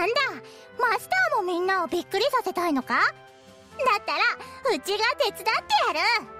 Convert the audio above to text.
なんだ。マスターもみんなをびっくりさせたいのか？だったらうちが手伝ってやる。